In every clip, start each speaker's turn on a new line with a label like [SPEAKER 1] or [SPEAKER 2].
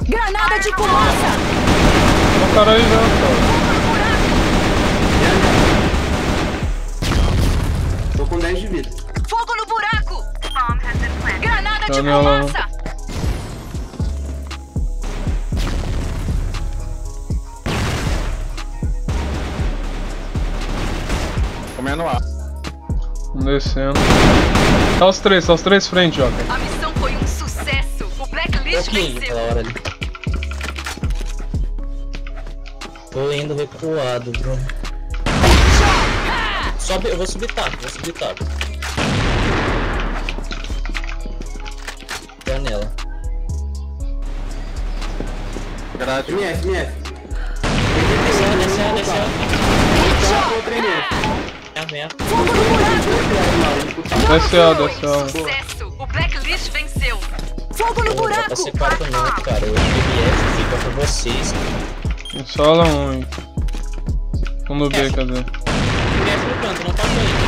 [SPEAKER 1] Granada de fumaça!
[SPEAKER 2] O cara aí já, cara.
[SPEAKER 3] Tô com 10 de vida.
[SPEAKER 1] Fogo no buraco! Granada de
[SPEAKER 2] Janela.
[SPEAKER 1] fumaça!
[SPEAKER 4] Comendo A.
[SPEAKER 2] Descendo. Tá os três, tá os três frente, ó.
[SPEAKER 1] A Venceu!
[SPEAKER 5] aquela hora ali. Tô indo recuado, bro. Sobe, eu vou subir taco, vou subir taco. Janela.
[SPEAKER 4] Grade.
[SPEAKER 3] MF, MF.
[SPEAKER 5] Desceu, desceu, desceu.
[SPEAKER 3] Tá.
[SPEAKER 5] É!
[SPEAKER 2] Desceu, desceu.
[SPEAKER 1] sucesso! O Blacklist venceu! Fogo no buraco!
[SPEAKER 5] ser 4 não, cara. O MF fica com vocês.
[SPEAKER 2] Sola um, hein. Fundo B, cadê?
[SPEAKER 5] MF no canto, não tá aí.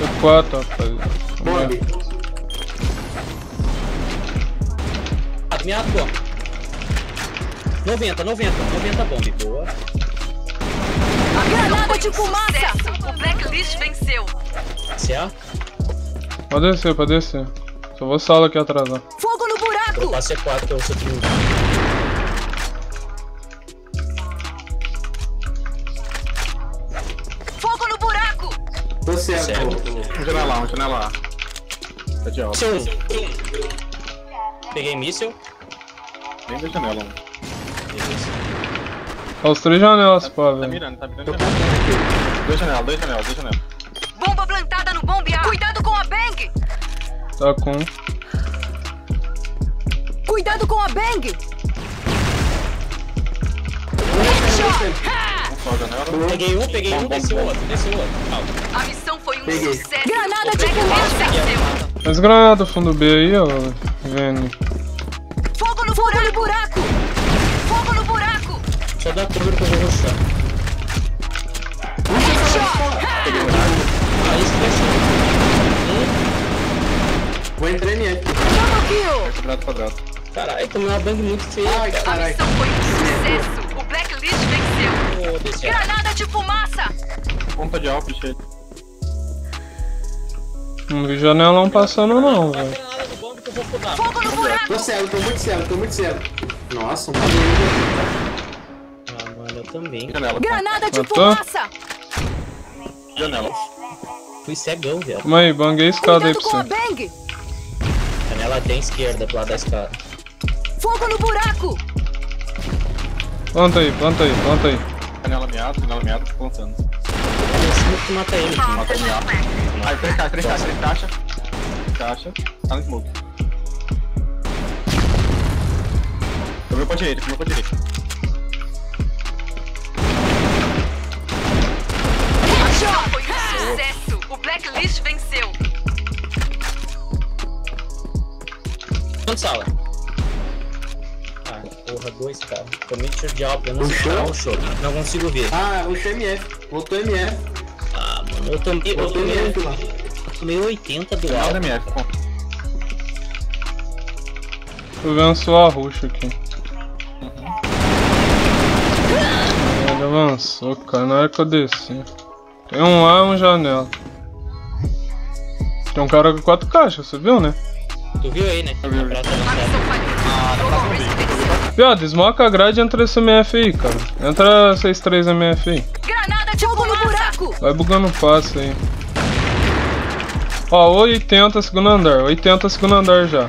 [SPEAKER 2] C4, rapaz.
[SPEAKER 3] Bomb.
[SPEAKER 5] Ah, me atua. 90, 90, 90 bomb. Boa.
[SPEAKER 1] Granada de fumaça! O Blacklist venceu!
[SPEAKER 5] CA.
[SPEAKER 2] Pode descer, pode descer. Só vou sala aqui atrás, ó.
[SPEAKER 1] Fogo no
[SPEAKER 5] Vou
[SPEAKER 1] buraco!
[SPEAKER 5] passar C4 eu sou tudo.
[SPEAKER 1] Fogo no buraco!
[SPEAKER 3] Tô cego.
[SPEAKER 5] Cego.
[SPEAKER 3] Tô-
[SPEAKER 4] Um janela A, um janela A. Tá de alta.
[SPEAKER 5] Seu 1. Peguei míssil.
[SPEAKER 4] Bem da janela.
[SPEAKER 5] Beleza.
[SPEAKER 2] Tá os três janelas, pá,
[SPEAKER 4] Tá
[SPEAKER 2] velho.
[SPEAKER 4] mirando, tá mirando. Janela.
[SPEAKER 3] aqui.
[SPEAKER 4] Dois janelas, dois janelas, dois janelas.
[SPEAKER 2] Tá com.
[SPEAKER 1] Cuidado com a Bang!
[SPEAKER 4] Janela.
[SPEAKER 5] Peguei um, peguei um, desci o outro, desci o outro. Calma.
[SPEAKER 1] A missão foi um
[SPEAKER 3] Peguei.
[SPEAKER 1] sucesso! Granada de
[SPEAKER 5] venceu.
[SPEAKER 2] Mas granada fundo B aí, ó. Vendo.
[SPEAKER 1] Fogo no Fogo no buraco! Fogo no buraco!
[SPEAKER 5] Só dá cover que eu vou rushar. Aí esquece.
[SPEAKER 3] Vou entrar.
[SPEAKER 1] Double kill!
[SPEAKER 4] Quadrado, quadrado.
[SPEAKER 5] Caralho, tomei uma bang muito feia,
[SPEAKER 3] Ai,
[SPEAKER 5] cara.
[SPEAKER 1] A
[SPEAKER 3] caralho.
[SPEAKER 1] missão foi um sucesso! O Blacklist venceu!
[SPEAKER 5] Desci.
[SPEAKER 1] Granada de fumaça!
[SPEAKER 4] Ponta de alfa, cheio.
[SPEAKER 2] Não vi janelão passando, não, velho.
[SPEAKER 1] Fogo no buraco!
[SPEAKER 3] Tô cego, tô muito cego, tô muito cego. Nossa, um bagulho.
[SPEAKER 5] Ah, mano, eu também.
[SPEAKER 4] Janela.
[SPEAKER 1] Granada de
[SPEAKER 2] Matou?
[SPEAKER 1] fumaça!
[SPEAKER 4] Janela.
[SPEAKER 5] Fui cegão, velho.
[SPEAKER 2] Calma aí, banguei a escada aí pra você.
[SPEAKER 5] Janela tem esquerda pro lado da escada.
[SPEAKER 1] Fogo no buraco!
[SPEAKER 2] Planta aí, planta aí, planta aí.
[SPEAKER 4] Janela meada, janela meada, tô plantando.
[SPEAKER 5] Olha em cima que mata ele.
[SPEAKER 4] Mata meada. Aí, três caixas, três caixas, três caixas. Caixa. Tá no smoke. Comeu pra direita, comeu pra direita.
[SPEAKER 1] Um sucesso! O Blacklist venceu!
[SPEAKER 5] Quanto sala? Ah, porra, dois, cara. Tomei tiro de alpa, eu não sei o show. Não consigo ver.
[SPEAKER 3] Ah, voltou MF. Voltou MF.
[SPEAKER 5] Ah, mano, eu tomei, eu tomei,
[SPEAKER 3] MF lá.
[SPEAKER 5] eu tomei 80 do alto.
[SPEAKER 4] MF, pô.
[SPEAKER 2] Tô vendo só a ruxa aqui. Ele avançou, cara, na hora que eu desci. Tem um A e um janela. Tem um cara com quatro caixas, você viu, né?
[SPEAKER 5] Tu viu aí, né?
[SPEAKER 4] Eu vi, eu vi.
[SPEAKER 5] Na prata
[SPEAKER 1] A!
[SPEAKER 2] Viado, grade e entra esse MF aí, cara. Entra 6-3 MF aí.
[SPEAKER 1] Granada de Fogo no buraco!
[SPEAKER 2] Vai bugando o passe aí. Ó, 80 segundo andar, 80 segundo andar já.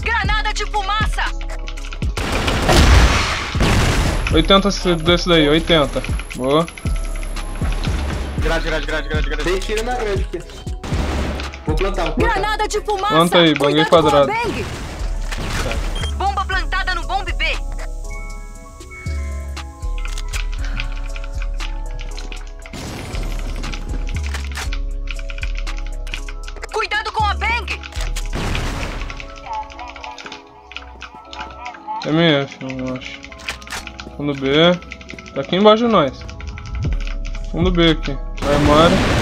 [SPEAKER 1] Granada de fumaça!
[SPEAKER 2] 80 se- desse daí, 80. Boa.
[SPEAKER 4] Grade, grade, grade, grade, grade.
[SPEAKER 3] Tem tiro na grande aqui. Vou plantar, vou plantar.
[SPEAKER 1] Granada de fumaça!
[SPEAKER 2] Planta aí, banguei quadrado.
[SPEAKER 1] Bomba plantada no bombe B! Cuidado com a Bang!
[SPEAKER 2] MF, eu acho. Fundo B. Tá aqui embaixo de nós. Fundo B aqui. Armário.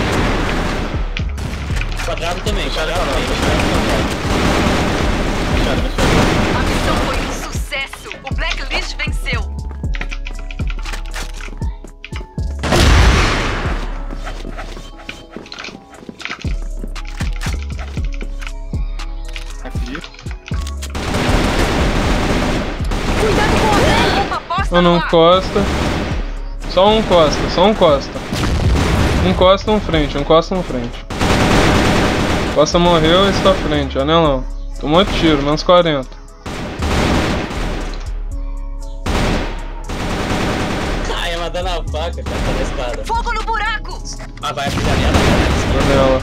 [SPEAKER 1] A missão foi um sucesso. O Blacklist venceu.
[SPEAKER 2] Um não
[SPEAKER 1] ar.
[SPEAKER 2] encosta. Só um encosta, só um encosta. Um encosta, um frente, um encosta, um frente. Costa morreu e está à frente, anelão. Tomou tiro, menos 40.
[SPEAKER 5] Ah, ela dando a faca, cara, tá na escada.
[SPEAKER 1] Fogo no buraco.
[SPEAKER 5] Ah, vai abrir janela, janela.
[SPEAKER 2] Janela.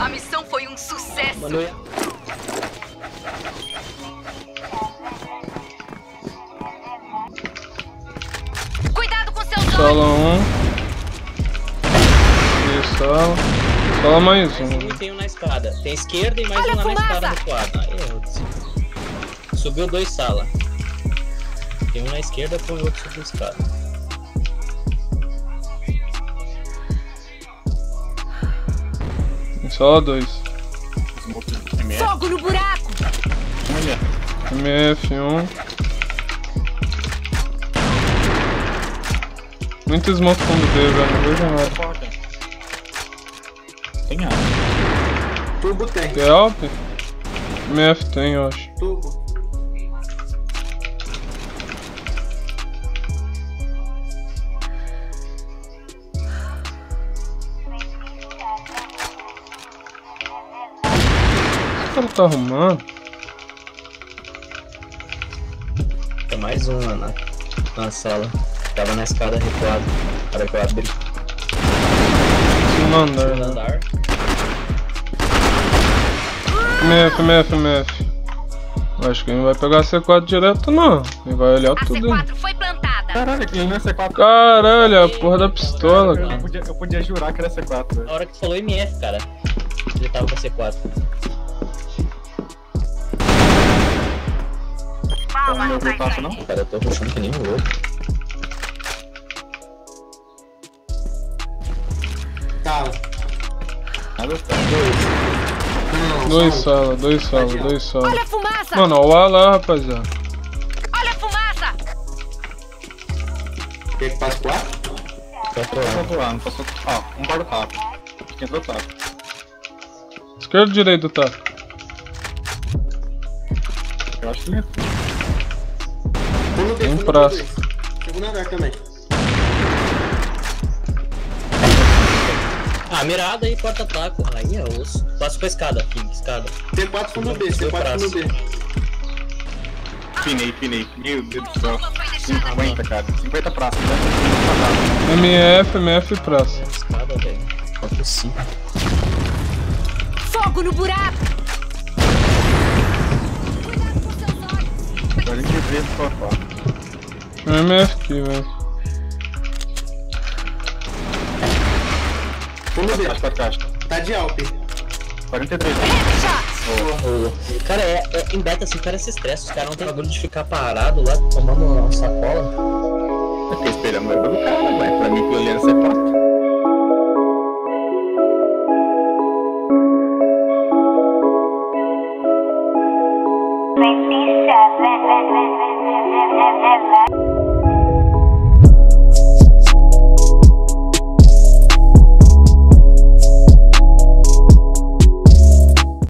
[SPEAKER 1] A missão foi um sucesso.
[SPEAKER 5] Mandou
[SPEAKER 2] Sala
[SPEAKER 1] olhos.
[SPEAKER 2] 1. E sala. Sala mais
[SPEAKER 5] mais um
[SPEAKER 2] um.
[SPEAKER 5] e tem um na escada. Tem esquerda e mais
[SPEAKER 1] Olha
[SPEAKER 5] um lá
[SPEAKER 1] a
[SPEAKER 5] na escada eu desci. Subiu dois sala. Tem um na esquerda com o outro subiu escada.
[SPEAKER 2] E Sala 2.
[SPEAKER 4] Smoke MF.
[SPEAKER 1] Fogo no buraco.
[SPEAKER 4] Um MF.
[SPEAKER 2] MF1. Muito smoke fundo B, velho. Não vejo nada.
[SPEAKER 4] Porta. Tem água.
[SPEAKER 3] Turbo tem.
[SPEAKER 2] Tem Alp? MF tem, eu acho.
[SPEAKER 3] Turbo.
[SPEAKER 2] O cara tá arrumando.
[SPEAKER 5] Tem mais um lá na, na sala. Tava na escada recuado. Para que eu abri.
[SPEAKER 2] Segundo andar,
[SPEAKER 5] Segundo
[SPEAKER 2] né?
[SPEAKER 5] andar.
[SPEAKER 2] MF, MF, MF. Acho que ele não vai pegar C4 direto, não. Ele vai olhar
[SPEAKER 1] A
[SPEAKER 2] tudo.
[SPEAKER 1] C4 foi plantada.
[SPEAKER 4] Caralho, aquele não é C4.
[SPEAKER 2] Caralho, a porra da pistola,
[SPEAKER 4] Eu
[SPEAKER 2] cara.
[SPEAKER 4] podia, eu podia jurar que era C4, velho.
[SPEAKER 5] Na hora que tu falou MF, cara. Ele tava com a C4.
[SPEAKER 4] Então, não viu taça, não?
[SPEAKER 5] Cara, eu tô puxando que nem um louco.
[SPEAKER 3] Tá.
[SPEAKER 4] Tá.
[SPEAKER 2] Dois
[SPEAKER 3] um.
[SPEAKER 2] sala, dois sala, dois sala.
[SPEAKER 1] Olha a fumaça.
[SPEAKER 2] Mano, o A lá, rapaziada.
[SPEAKER 1] Olha a fumaça.
[SPEAKER 3] Quer que passe pro ar?
[SPEAKER 5] Tô
[SPEAKER 4] Passou
[SPEAKER 5] pulando.
[SPEAKER 4] do lado, não passou. Ó, um guarda o taco. Acho que entrou o taco.
[SPEAKER 2] Esquerdo, direito, tá?
[SPEAKER 4] Eu acho que
[SPEAKER 3] fundo B
[SPEAKER 2] praça.
[SPEAKER 3] dois. Segundo andar também.
[SPEAKER 5] Ah, mirada e porta-taco. Aí é osso. Passa pra escada, aqui, escada.
[SPEAKER 3] C4 fundo B, C4 fundo B.
[SPEAKER 4] Pinei, pinei. Meu Deus do céu.
[SPEAKER 1] Bomba foi deixada aqui.
[SPEAKER 4] 50, cara. 50 praça, né?
[SPEAKER 2] MF, MF, praça.
[SPEAKER 5] Escada, velho. Não é possível.
[SPEAKER 1] Fogo no buraco. Cuidado com seus olhos.
[SPEAKER 4] 43 por 4.
[SPEAKER 2] MF aqui, velho.
[SPEAKER 3] Fundo B.
[SPEAKER 4] Caixa, quatro caixa.
[SPEAKER 3] Tá de Alp.
[SPEAKER 4] 43.
[SPEAKER 1] Headshot.
[SPEAKER 5] Cara, é, é, em beta assim, o cara se estressa. Os caras não tem bagulho de ficar parado lá, tomando uma sacola.
[SPEAKER 4] Eu fiquei esperando o do cara, velho. Pra mim, aquilo ali era C4.
[SPEAKER 6] Twenty-seven.